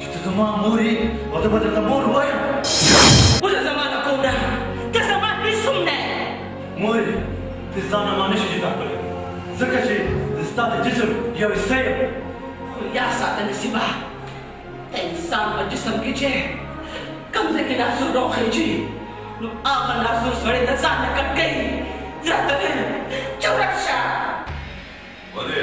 چې ته زما مور یې او زه به درته مور وایم خو زه زما د کور نه ته زما هېڅ هم نه یې مور ته ځانه ما نه شي جدا کړی ځکه چې زه ستا د جسم یو حصه یم خو یا ساته نصیبه د انسان په جسم کې چې کوم ځای کې لاسور راوخېږي نو هغه لاسور سړی د ځان نه کټ کوي زه ته وایم چې ورک شه ولې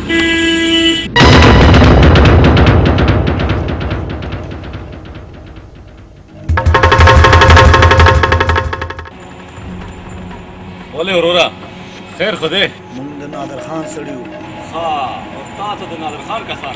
ولې وروره خیر خو دی مونږ د نادر خان سړي یو ها او تا ته د نادر خان کسان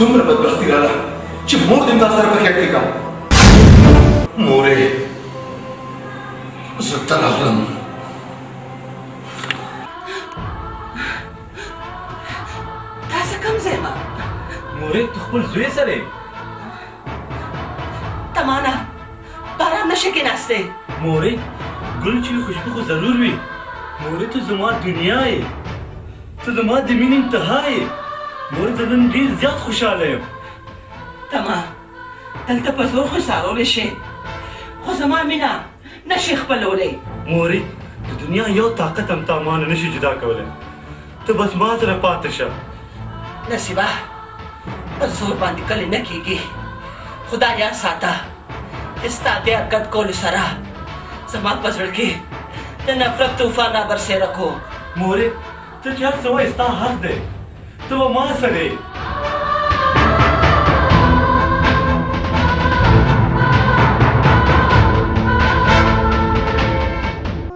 دومره بدبختي رااله چې مور دې تا سره په کې اټکا مورې زه ته راغلم دا څه کوم ځای ما مورې ته خپل زوی سره تمانه بارام نشه کې ناست دی مورې ګل چې خوشبو خو ضرور وي مورې ته زما دنیا یې ته زما د مینې انتها یې مورې زه نن ډېر زیات خوشحاله یم تما دلته په زور خو سارولی شي خو زما مینه نشي خپلولی مورې د دنیا یو طاقت هم تا مانه نشي جدا کولی ته بس ما سره پاتې شه. نصیبه په زور باندې کلې نه کېږي. خدای یاد ساته چې ستا دې حرکت کولو سره زما په زړه کې د نفرت طوفان رابرسېره کو. مورې ته چې هر څه وایې ستا حق دی. ته به ما سره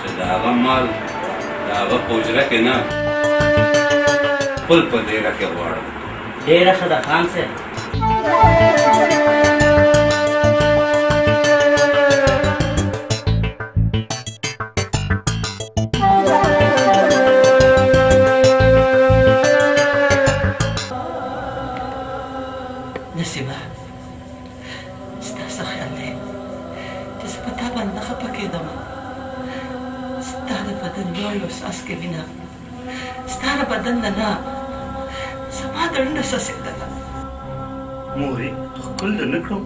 چې د هغه مال د هغه په حجره کې نه خپل په دیره کې غواړم ډېره ښه ده خان صاحب ستا څه خیال دی چې زه په تا باندې نه خپه کېږم ستا د بدن یو یو څاڅکی وینه ستا د بدن نه نه زما د ړنډه څڅېدله مورې ښکل د نه کړم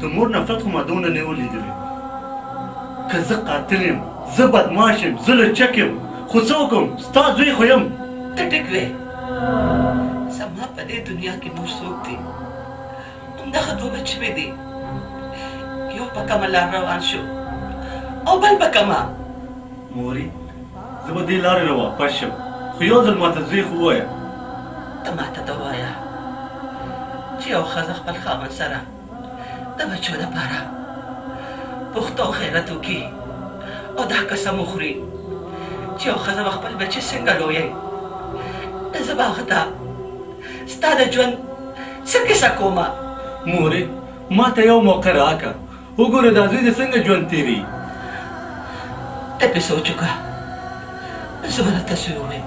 د مور نفرت خو ما دونه نه و لیدلی که زه قاتل یم زه بدماش یم زه لچک یم خو څه وکړم ستا زوی خو یم ته ټیک وې زما په دې دنیا کې نور څوک دی همدغه دوه بچي مې دي یو په کومه لار روان شو او بل په کومه موري زه به دې لارې را واپس شم خو یو ځل ماته ځای خو ووایه ته ماته ته ووایه چې یو ښځه خپل خاوند سره د بچو دپاره پوښت او خیرت وکړي او دا قسم وخوري چې یو ښځه به خپل بچي څنګه لویوي زه به هغه ته ستا د ژوند څه کیسه کومه. مورې ما ته یو موقع راکه وګوره دا زوی دې څنګه ژوند تیری. ته پې سوچ وکه زه به درته څه ووایم.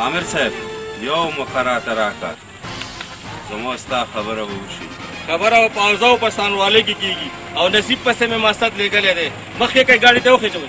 عامر صاحب یو مخرات راکا زمو ستا خبره وشي خبره او پاوزاو په سانواله کې کیږي او نصیب په سمه مقصد لګلې ده مخکې کې ګاډي ته وخې چوي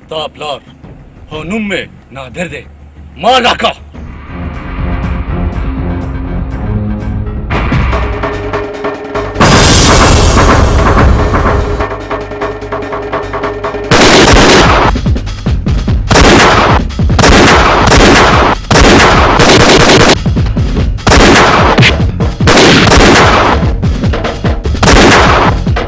ستا پلار هو نوم مې نادر دی ما راکا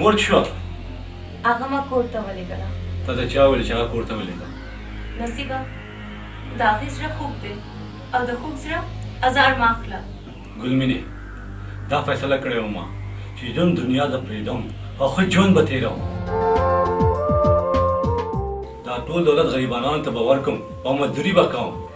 مور شو هغه ما کور ته ولېږله تا ته چا ویل چې هغه کور ته ولېږه نصیبه د هغې زړه خوږ دی او د خوږ زړه ازار مه اخله ګلمینې دا فیصله کړې وه ما چې ژوند دنیا ته پرېږدم او ښه ژوند به تېروم دا ټول دولت غریبانانو ته به ورکړم او مزدوري به کوم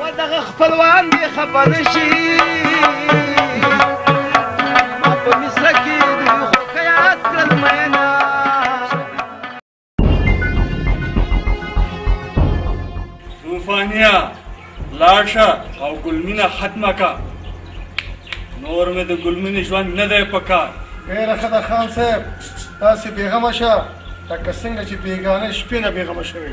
وه دغه خپلوان دې خپه نه شي ما په مصر کې دوی خو ښه یاد کړل مینه طوفانیا لاړ شه او ګلمینه ختمه کا نور مې د ګلمینې ژوند نه دی په کار ډېره ښه ده خان صاحب تاسې بېغمه شه لکه څنګه چې بېګانه شپې نه بېغمه شوئ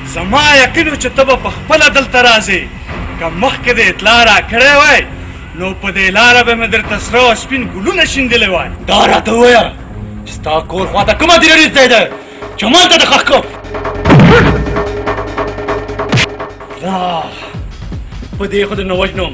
زما یقین و چې ته به په خپله دلته راځې، که مخکې دې اطلاع راکړی وای، نو په دې لاره به مې درته سره او سپین ګلونه شیندلي وای. دا راته ووایه چې ستا کور خوا ته کومه دیره نږدې ده چې همالته دې ښخ کړم. الله! په دې خو دې نه وژنم،